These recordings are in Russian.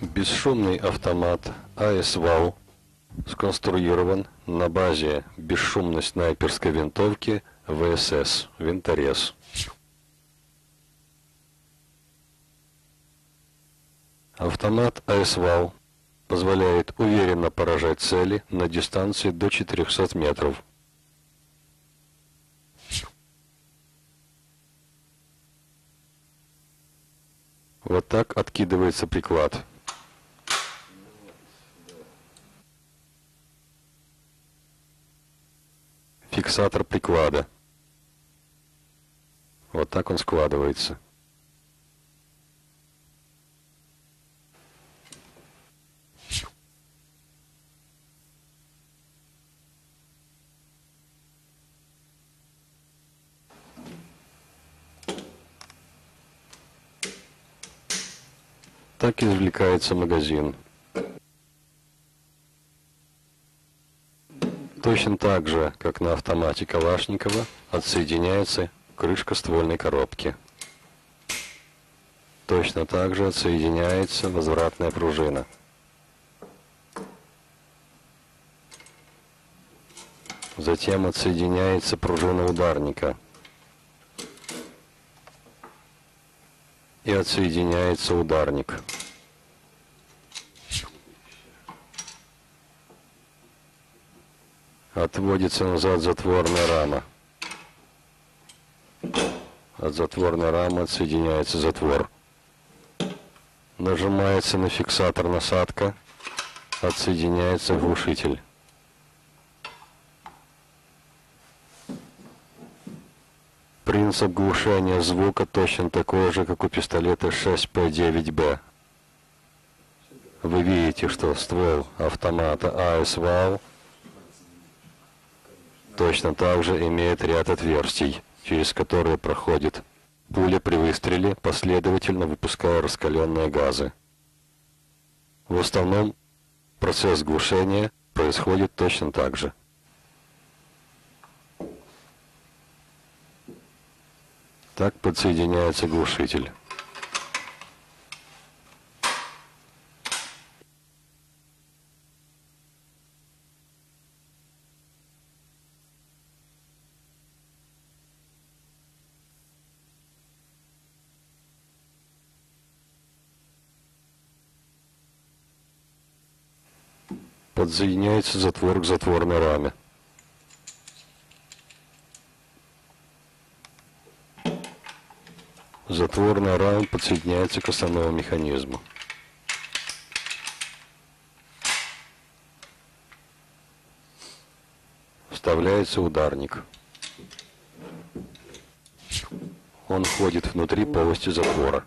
Бесшумный автомат АС-ВАУ сконструирован на базе бесшумной снайперской винтовки ВСС «Винторез». Автомат АС-ВАУ позволяет уверенно поражать цели на дистанции до 400 метров. Вот так откидывается приклад. Фиксатор приклада. Вот так он складывается. Так извлекается магазин. Точно так же, как на автомате Калашникова, отсоединяется крышка ствольной коробки. Точно так же отсоединяется возвратная пружина. Затем отсоединяется пружина ударника. И отсоединяется ударник. Отводится назад затворная рама. От затворной рамы отсоединяется затвор. Нажимается на фиксатор насадка. Отсоединяется глушитель. Принцип глушения звука точно такой же, как у пистолета 6П9Б. Вы видите, что ствол автомата АС-ВАУ точно так же имеет ряд отверстий, через которые проходит пуля при выстреле, последовательно выпуская раскаленные газы. В основном процесс глушения происходит точно так же. Так подсоединяется глушитель. Подсоединяется затвор к затворной раме. Затворная рама подсоединяется к основному механизму. Вставляется ударник. Он входит внутри полости затвора.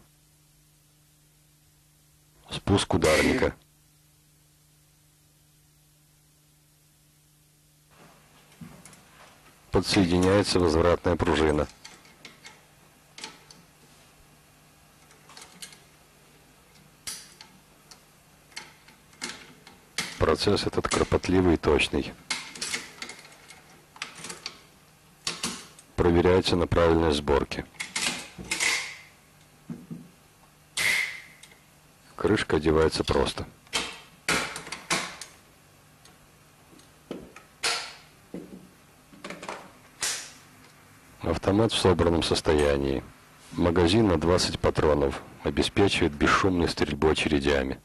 Спуск ударника. Подсоединяется возвратная пружина. Процесс этот кропотливый и точный. Проверяется на правильной сборке. Крышка одевается просто. Автомат в собранном состоянии. Магазин на 20 патронов обеспечивает бесшумную стрельбу очередями.